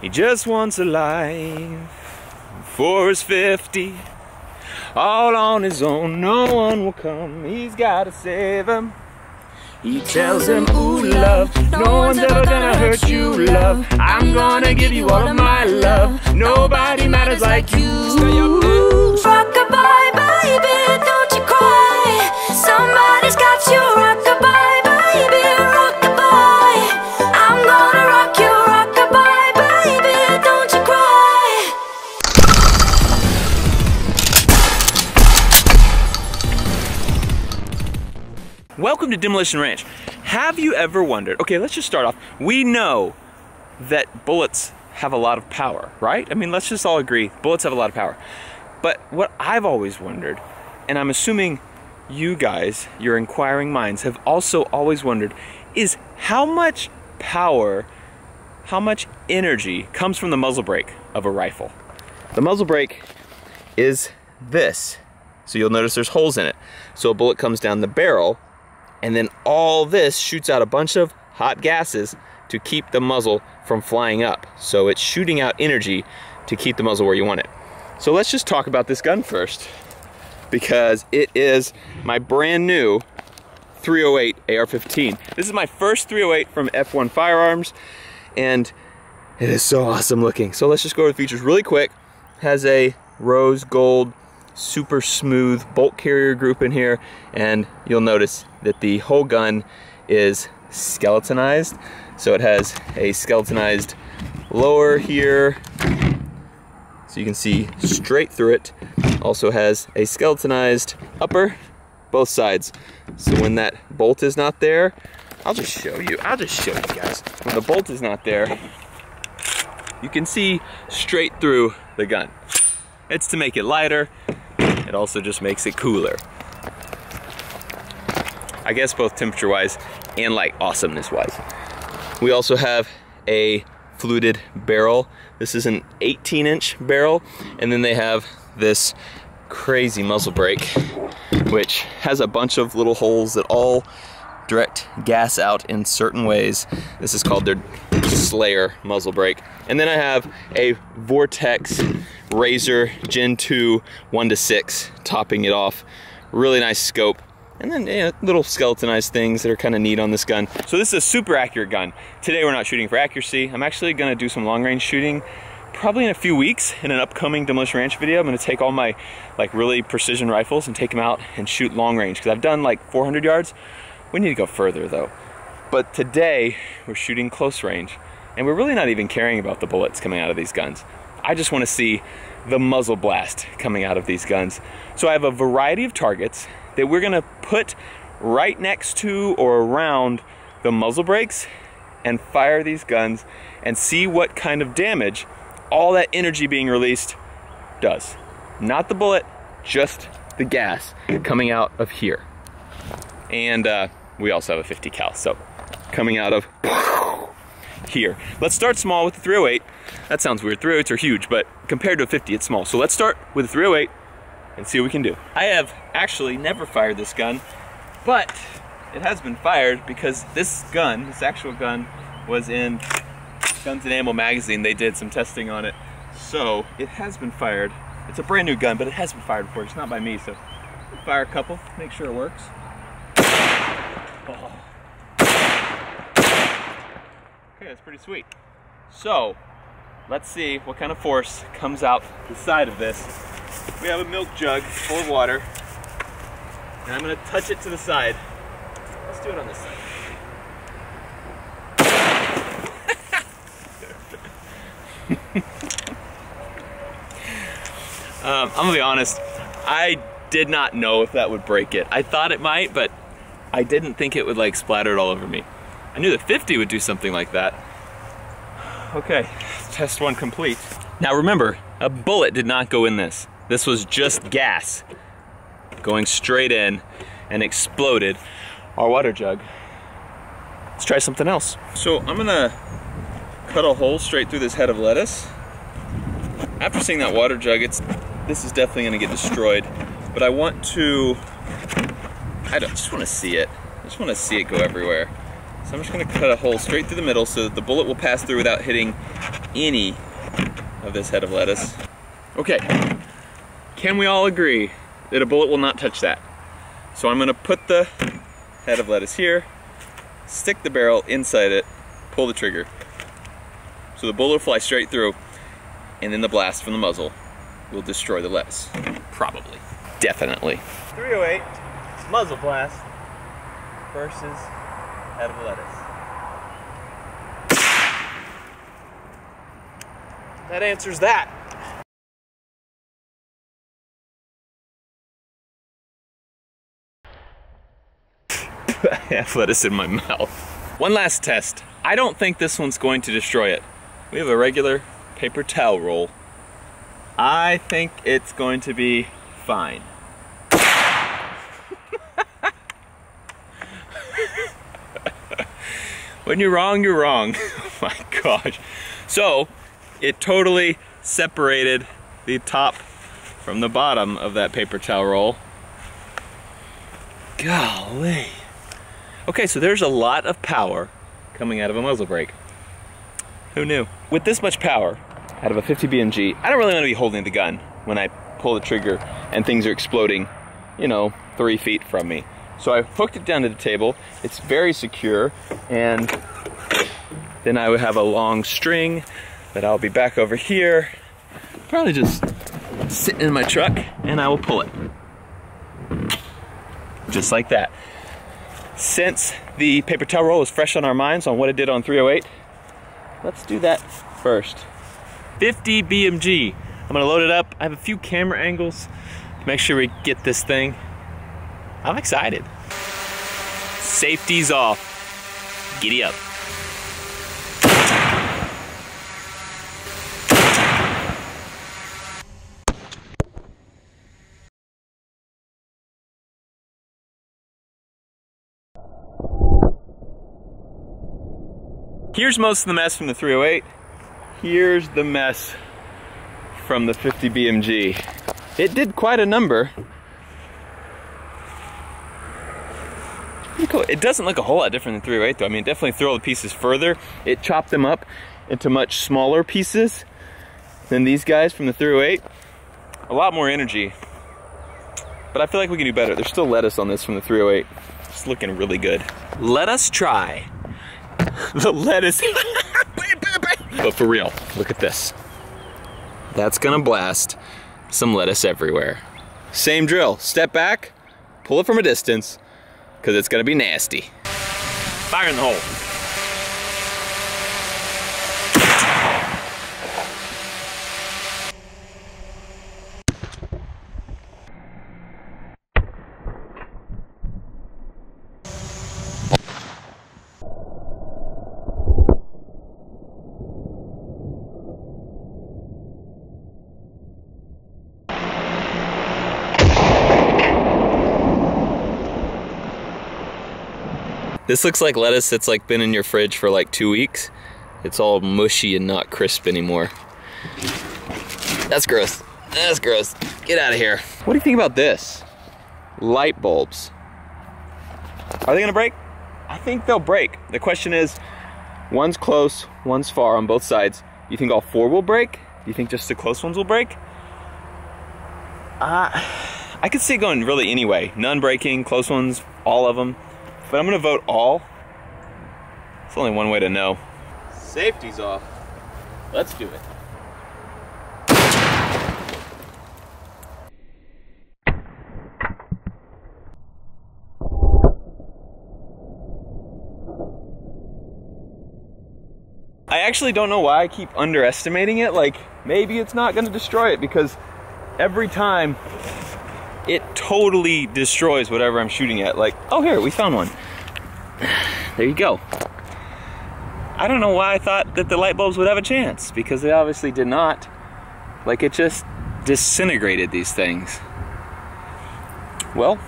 He just wants a life for his 50. All on his own, no one will come. He's gotta save him. He tells him, Ooh, love, no one's ever gonna hurt you, love. I'm gonna give you all of my love. Nobody matters like you. Rockabye, baby, don't you cry. Somebody's got you. Rockabye, Welcome to Demolition Ranch. Have you ever wondered? Okay, let's just start off. We know that bullets have a lot of power, right? I mean, let's just all agree bullets have a lot of power. But what I've always wondered, and I'm assuming you guys, your inquiring minds, have also always wondered, is how much power, how much energy comes from the muzzle brake of a rifle? The muzzle brake is this. So you'll notice there's holes in it. So a bullet comes down the barrel, and then all this shoots out a bunch of hot gases to keep the muzzle from flying up. So it's shooting out energy to keep the muzzle where you want it. So let's just talk about this gun first because it is my brand new 308 AR-15. This is my first 308 from F1 Firearms and it is so awesome looking. So let's just go over the features really quick. Has a rose gold super smooth bolt carrier group in here and you'll notice that the whole gun is skeletonized. So it has a skeletonized lower here so you can see straight through it. Also has a skeletonized upper both sides. So when that bolt is not there I'll just show you I'll just show you guys. When the bolt is not there you can see straight through the gun. It's to make it lighter it also just makes it cooler. I guess both temperature wise and like awesomeness wise. We also have a fluted barrel. This is an 18 inch barrel. And then they have this crazy muzzle brake, which has a bunch of little holes that all direct gas out in certain ways. This is called their Slayer muzzle brake. And then I have a Vortex Razor Gen 2 1 to 6 topping it off. Really nice scope. And then little skeletonized things that are kind of neat on this gun. So this is a super accurate gun. Today we're not shooting for accuracy. I'm actually gonna do some long range shooting probably in a few weeks in an upcoming Demolition Ranch video. I'm gonna take all my like really precision rifles and take them out and shoot long range because I've done like 400 yards. We need to go further though. But today we're shooting close range and we're really not even caring about the bullets coming out of these guns. I just wanna see the muzzle blast coming out of these guns. So I have a variety of targets that we're gonna put right next to or around the muzzle brakes and fire these guns and see what kind of damage all that energy being released does. Not the bullet, just the gas coming out of here. And uh, we also have a 50 cal, so coming out of here. Let's start small with the 308. That sounds weird, 308s are huge, but compared to a 50, it's small. So let's start with a 308 and see what we can do. I have actually never fired this gun, but it has been fired because this gun, this actual gun, was in Guns and Ammo magazine. They did some testing on it. So it has been fired. It's a brand new gun, but it has been fired before. It's not by me, so fire a couple, make sure it works. Oh. Okay, that's pretty sweet. So, let's see what kind of force comes out the side of this. We have a milk jug full of water, and I'm gonna touch it to the side. Let's do it on this side. um, I'm gonna be honest, I did not know if that would break it. I thought it might, but I didn't think it would like splatter it all over me. I knew the 50 would do something like that. Okay, test one complete. Now remember, a bullet did not go in this. This was just gas going straight in and exploded our water jug. Let's try something else. So I'm gonna cut a hole straight through this head of lettuce. After seeing that water jug, it's this is definitely gonna get destroyed. But I want to, I don't, just wanna see it. I just wanna see it go everywhere. So I'm just gonna cut a hole straight through the middle so that the bullet will pass through without hitting any of this head of lettuce. Okay, can we all agree that a bullet will not touch that? So I'm gonna put the head of lettuce here, stick the barrel inside it, pull the trigger. So the bullet will fly straight through, and then the blast from the muzzle will destroy the lettuce. Probably. Definitely. 308 muzzle blast versus lettuce. That answers that. I have lettuce in my mouth. One last test. I don't think this one's going to destroy it. We have a regular paper towel roll. I think it's going to be fine. When you're wrong, you're wrong. oh my gosh. So, it totally separated the top from the bottom of that paper towel roll. Golly. Okay, so there's a lot of power coming out of a muzzle brake. Who knew? With this much power out of a 50 BMG, I don't really want to be holding the gun when I pull the trigger and things are exploding, you know, three feet from me. So I hooked it down to the table. It's very secure, and then I would have a long string that I'll be back over here, probably just sitting in my truck, and I will pull it. Just like that. Since the paper towel roll is fresh on our minds on what it did on 308, let's do that first. 50 BMG. I'm gonna load it up. I have a few camera angles to make sure we get this thing. I'm excited. Safety's off. Giddy up. Here's most of the mess from the 308. Here's the mess from the 50 BMG. It did quite a number. Cool. It doesn't look a whole lot different than 308 though. I mean, definitely throw the pieces further. It chopped them up into much smaller pieces than these guys from the 308. A lot more energy. But I feel like we can do better. There's still lettuce on this from the 308. It's looking really good. Let us try the lettuce. but for real, look at this. That's gonna blast some lettuce everywhere. Same drill, step back, pull it from a distance, because it's gonna be nasty. Fire in the hole. This looks like lettuce that's like been in your fridge for like two weeks. It's all mushy and not crisp anymore. That's gross. That's gross. Get out of here. What do you think about this? Light bulbs. Are they gonna break? I think they'll break. The question is, one's close, one's far on both sides. You think all four will break? Do you think just the close ones will break? Uh, I could see it going really anyway. None breaking, close ones, all of them. But I'm gonna vote all. It's only one way to know. Safety's off. Let's do it. I actually don't know why I keep underestimating it. Like, maybe it's not gonna destroy it because every time it totally destroys whatever I'm shooting at. Like, oh, here, we found one. There you go. I don't know why I thought that the light bulbs would have a chance because they obviously did not. Like, it just disintegrated these things. Well,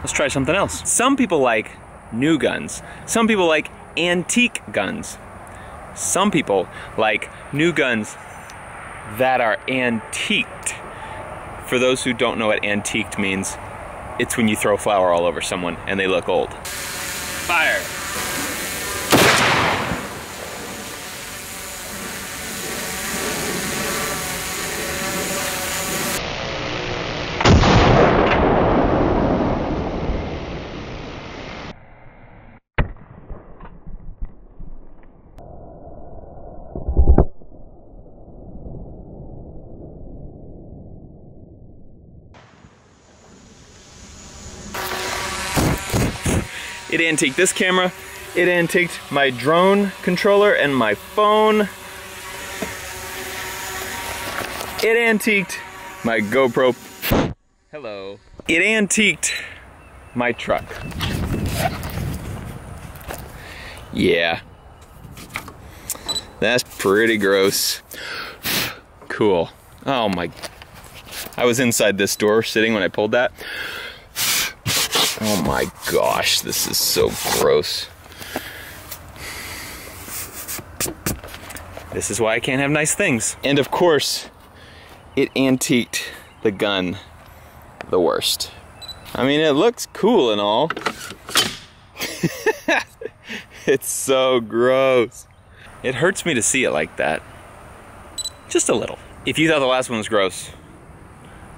let's try something else. Some people like new guns, some people like antique guns, some people like new guns that are antiqued. For those who don't know what antiqued means, it's when you throw flour all over someone and they look old. It antiqued this camera. It antiqued my drone controller and my phone. It antiqued my GoPro. Hello. It antiqued my truck. Yeah. That's pretty gross. Cool. Oh my. I was inside this door sitting when I pulled that. Oh my gosh, this is so gross. This is why I can't have nice things. And of course, it antiqued the gun the worst. I mean, it looks cool and all. it's so gross. It hurts me to see it like that. Just a little. If you thought the last one was gross,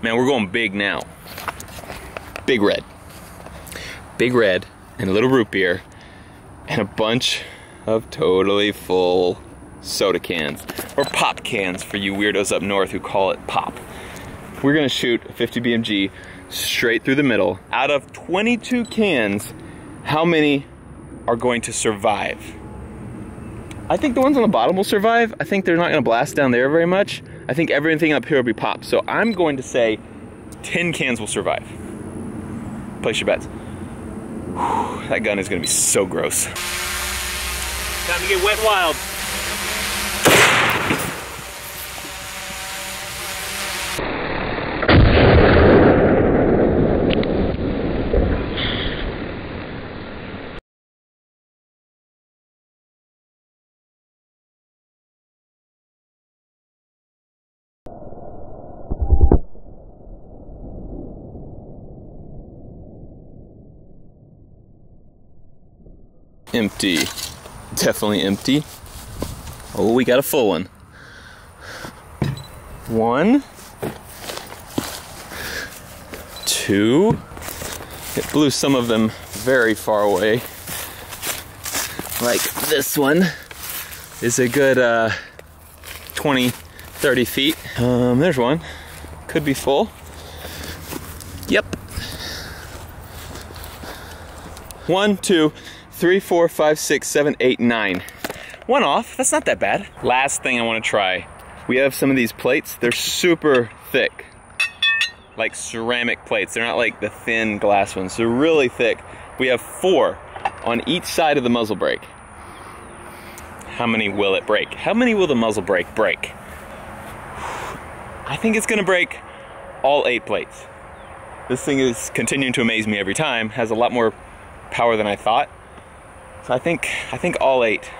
man, we're going big now. Big red. Big red and a little root beer and a bunch of totally full soda cans or pop cans for you weirdos up north who call it pop. We're gonna shoot a 50 BMG straight through the middle. Out of 22 cans, how many are going to survive? I think the ones on the bottom will survive. I think they're not gonna blast down there very much. I think everything up here will be popped. So I'm going to say 10 cans will survive. Place your bets. Whew, that gun is gonna be so gross. Time to get wet wild. Empty. Definitely empty. Oh, we got a full one. One. Two. It blew some of them very far away. Like this one is a good uh, 20, 30 feet. Um, there's one. Could be full. Yep. One, two, three, four, five, six, seven, eight, nine. One off, that's not that bad. Last thing I wanna try. We have some of these plates, they're super thick. Like ceramic plates, they're not like the thin glass ones, they're really thick. We have four on each side of the muzzle brake. How many will it break? How many will the muzzle brake break? I think it's gonna break all eight plates. This thing is continuing to amaze me every time, has a lot more power than I thought. So I think I think all eight.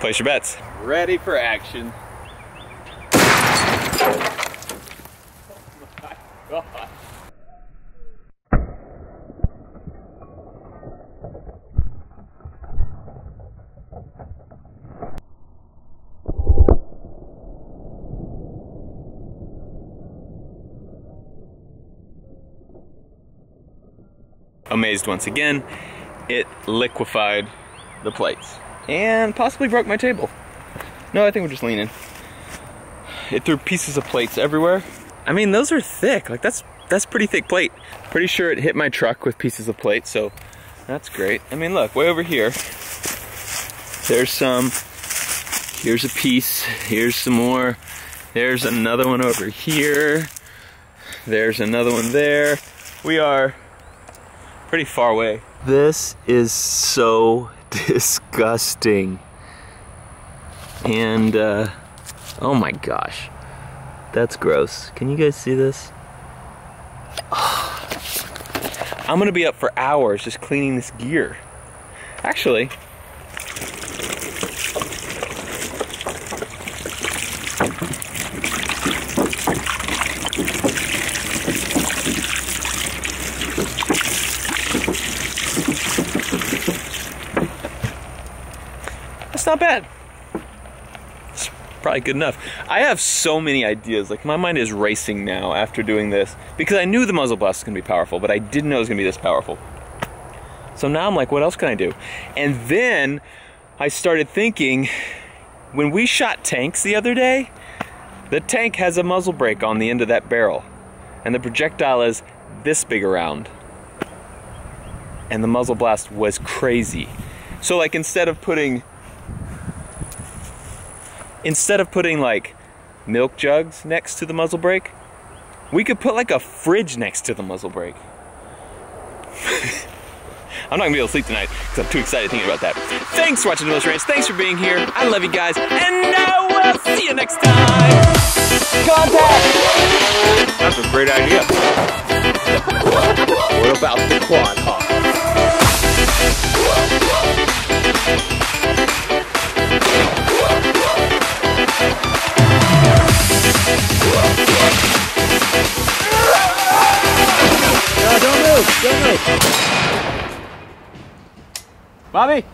Place your bets. Ready for action. Oh. Amazed once again, it liquefied the plates and possibly broke my table. No, I think we're just leaning. It threw pieces of plates everywhere. I mean, those are thick. Like that's that's pretty thick plate. Pretty sure it hit my truck with pieces of plate, so that's great. I mean, look, way over here. There's some. Here's a piece. Here's some more. There's another one over here. There's another one there. We are pretty far away. This is so disgusting. And, uh, oh my gosh. That's gross. Can you guys see this? I'm gonna be up for hours just cleaning this gear. Actually, that's not bad. It's probably good enough. I have so many ideas. Like my mind is racing now after doing this because I knew the muzzle blast was gonna be powerful, but I didn't know it was gonna be this powerful. So now I'm like, what else can I do? And then I started thinking, when we shot tanks the other day, the tank has a muzzle brake on the end of that barrel, and the projectile is this big around. and the muzzle blast was crazy. So like instead of putting instead of putting like milk jugs next to the muzzle brake, we could put like a fridge next to the muzzle brake. I'm not gonna be able to sleep tonight because I'm too excited thinking about that. Thanks for watching Demo Ranch. Thanks for being here. I love you guys, and I will see you next time. Contact. That's a great idea. What about the quad hawk? Bobby.